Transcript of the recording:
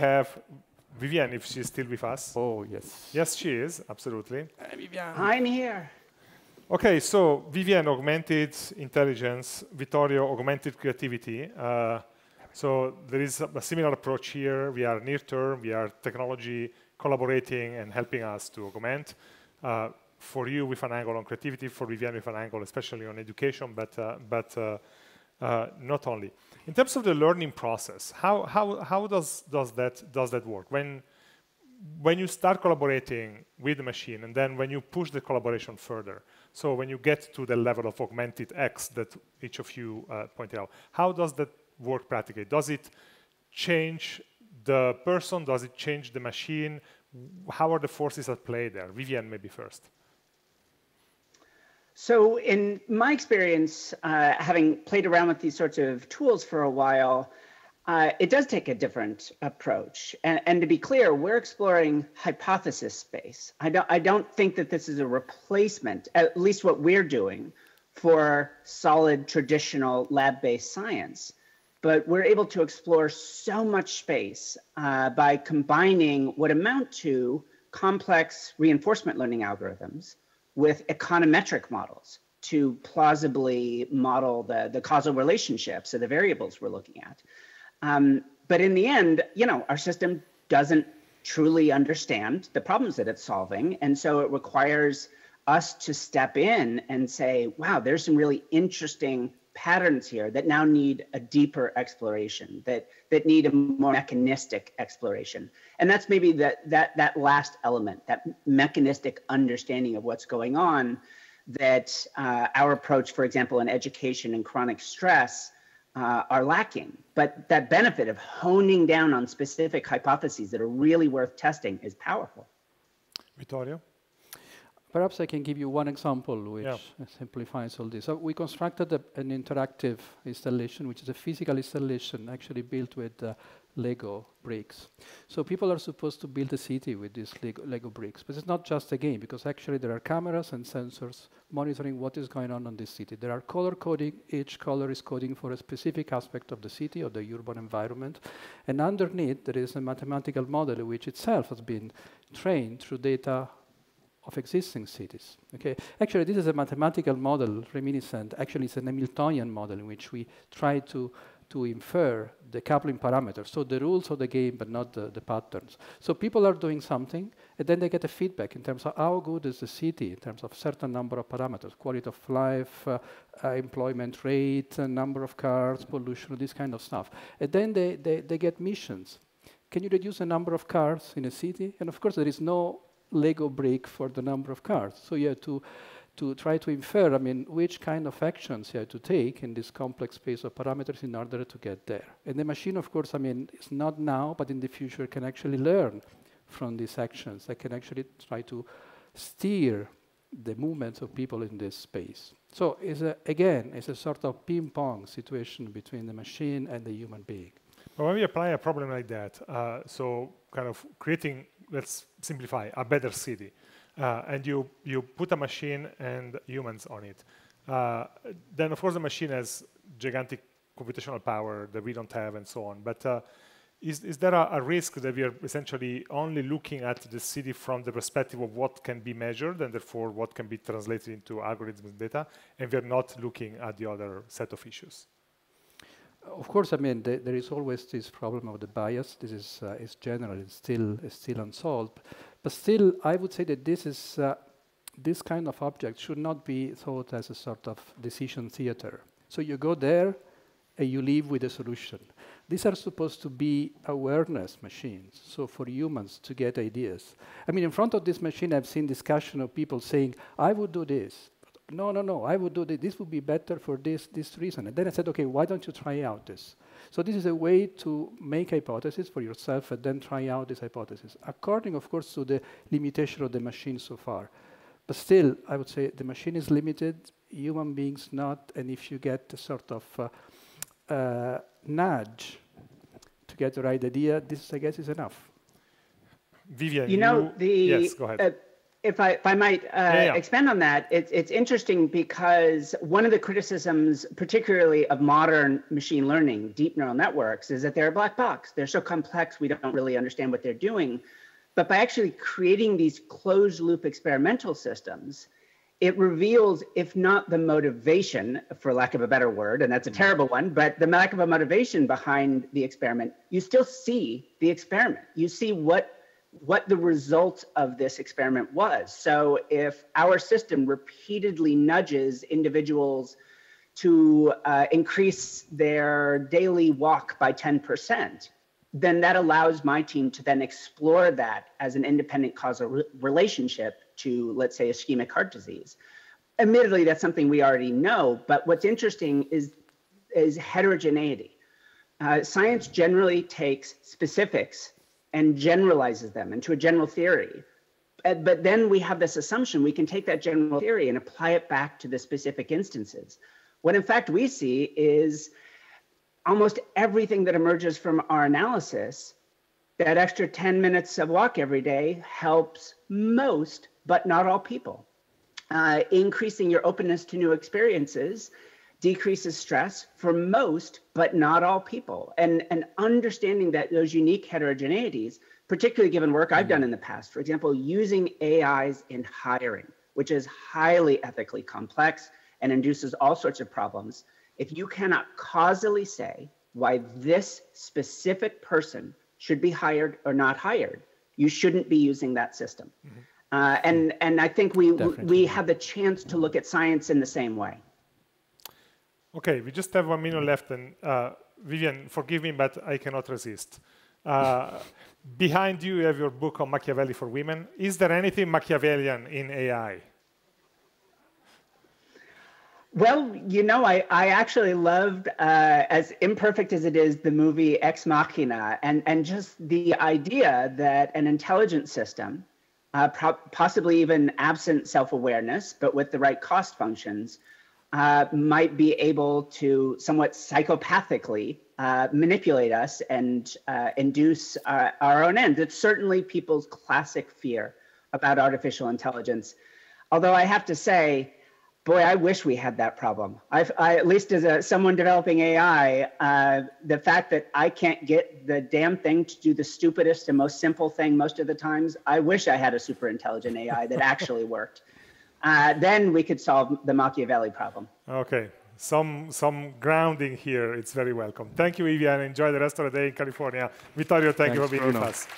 have Vivienne, if she's still with us. Oh, yes. Yes, she is, absolutely. Hi, Vivienne. I'm here. Okay, so Vivienne augmented intelligence, Vittorio, augmented creativity. Uh, so there is a, a, similar approach here. We are near term, we are technology collaborating and helping us to augment. Uh, for you with an angle on creativity, for Vivienne with an angle especially on education, but, uh, but uh, not only. In terms of the learning process, how, how, how does, does, that, does that work? When, when you start collaborating with the machine and then when you push the collaboration further, so when you get to the level of augmented X that each of you uh, pointed out, how does that work practically? Does it change the person? Does it change the machine? How are the forces at play there? Vivienne, maybe first. So, in my experience, uh, having played around with these sorts of tools for a while, uh, it does take a different approach. And, and, to be clear, we're exploring hypothesis space. I don't, I don't think that this is a replacement, at least what we're doing, for solid traditional lab based science. But we're able to explore so much space uh, by combining what amount to complex reinforcement learning algorithms with econometric models to plausibly model the, the causal relationships of the variables we're looking at. Um, but in the end, you know, our system doesn't truly understand the problems that it's solving. And so it requires us to step in and say, wow, there's some really interesting patterns here that now need a deeper exploration, that that need a more mechanistic exploration. And that's maybe that that that last element, that mechanistic understanding of what's going on, that uh, our approach, for example, in education and chronic stress, uh, are lacking. But that benefit of honing down on specific hypotheses that are really worth testing is powerful. Vittorio? Perhaps I can give you one example which yeah. simplifies all this. So we constructed a, an interactive installation, which is a physical installation actually built with uh, Lego bricks. So people are supposed to build a city with these Lego, Lego, bricks, but it's not just a game because actually there are cameras and sensors monitoring what is going on in this city. There are color coding. Each color is coding for a specific aspect of the city or the urban environment. And underneath there is a mathematical model which itself has been trained through data of existing cities. Okay, actually, this is a mathematical model reminiscent. Actually, it's an Hamiltonian model in which we try to to infer the coupling parameters, so the rules of the game, but not the, the patterns. So people are doing something, and then they get a feedback in terms of how good is the city, in terms of certain number of parameters, quality of life, uh, uh, employment rate, uh, number of cars, pollution, this kind of stuff. And then they, they, they get missions. Can you reduce the number of cars in a city? And of course, there is no Lego brick for the number of cars. So you have to, to try to infer, I mean, which kind of actions you have to take in this complex space of parameters in order to get there. And the machine, of course, I mean, it's not now, but in the future can actually learn from these actions. I can actually try to steer the movements of people in this space. So it's a, again, it's a sort of ping-pong situation between the machine and the human being. But when we apply a problem like that, uh, so kind of creating let's simplify, a better city. Uh, and you, you put a machine and humans on it. Uh, then, of course, the machine has gigantic computational power that we don't have and so on. But uh, is, is there a, a, risk that we are essentially only looking at the city from the perspective of what can be measured and therefore what can be translated into algorithms and data, and we're not looking at the other set of issues? Of course, I mean, th there is always this problem of the bias. This is, uh, is general, it's still, it's still unsolved. But still, I would say that this is, uh, this kind of object should not be thought as a sort of decision theater. So you go there and you leave with a solution. These are supposed to be awareness machines, so for humans to get ideas. I mean, in front of this machine, I've seen discussion of people saying, I would do this, no, no, no, I would do this. This would be better for this, this reason. And then I said, okay, why don't you try out this? So this is a way to make hypotheses for yourself and then try out this hypothesis, according, of course, to the limitation of the machine so far. But still, I would say the machine is limited, human beings not, and if you get a sort of uh, uh, nudge to get the right idea, this, I guess, is enough. Vivienne, you know, the, yes, go ahead. Uh, if I, if I might uh, yeah, yeah. expand on that, it's, it's interesting because one of the criticisms, particularly of modern machine learning, deep neural networks, is that they're a black box. They're so complex, we don't really understand what they're doing. But by actually creating these closed loop experimental systems, it reveals, if not the motivation, for lack of a better word, and that's a terrible one, but the lack of a motivation behind the experiment, you still see the experiment. You see what what the result of this experiment was. So if our system repeatedly nudges individuals to uh, increase their daily walk by 10%, then that allows my team to then explore that as an independent causal re relationship to, let's say, ischemic heart disease. Admittedly, that's something we already know, but what's interesting is, is heterogeneity. Uh, science generally takes specifics and generalizes them into a general theory. But then we have this assumption we can take that general theory and apply it back to the specific instances. What in fact we see is almost everything that emerges from our analysis, that extra 10 minutes of walk every day helps most, but not all people. Uh, increasing your openness to new experiences decreases stress for most, but not all people. And, and understanding that those unique heterogeneities, particularly given work I've done in the past, for example, using AIs in hiring, which is highly ethically complex and induces all sorts of problems. If you cannot causally say why this specific person should be hired or not hired, you shouldn't be using that system. Mm-hmm. Uh, and and I think we Definitely. we have the chance to look at science in the same way. Okay, we just have one minute left, and uh, Vivienne, forgive me, but I cannot resist. Uh, behind you, you have your book on Machiavelli for Women. Is there anything Machiavellian in AI? Well, you know, I, I actually loved, uh, as imperfect as it is, the movie Ex Machina, and, and just the idea that an intelligent system, uh, possibly even absent self awareness, but with the right cost functions, uh, might be able to somewhat psychopathically uh, manipulate us and uh, induce uh, our own ends. It's certainly people's classic fear about artificial intelligence. Although I have to say, boy, I wish we had that problem. I've, I, at least as a, someone developing AI, uh, the fact that I can't get the damn thing to do the stupidest and most simple thing most of the times, I wish I had a super intelligent AI that actually worked uh, then we could solve the Machiavelli problem. Okay. Some, some grounding here, it's very welcome. Thank you, Vivienne. Enjoy the rest of the day in California. Vittorio, thank Thanks, you for being Bruno. with us.